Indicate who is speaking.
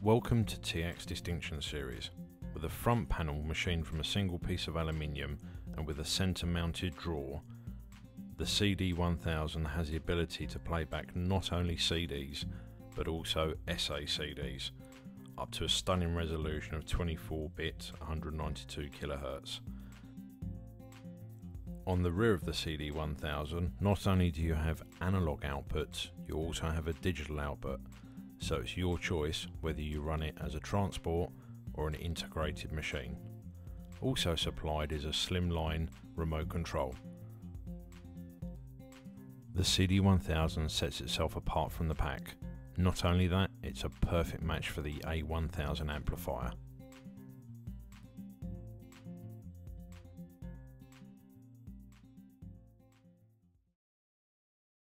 Speaker 1: Welcome to TEAC's Distinction Series. With a front panel machined from a single piece of aluminium and with a centre mounted drawer, the CD1000 has the ability to play back not only CDs but also SACDs up to a stunning resolution of 24 bit 192 kHz. On the rear of the CD1000, not only do you have analog outputs, you also have a digital output so it's your choice whether you run it as a transport or an integrated machine. Also supplied is a slimline remote control. The CD1000 sets itself apart from the pack. Not only that, it's a perfect match for the A1000 amplifier.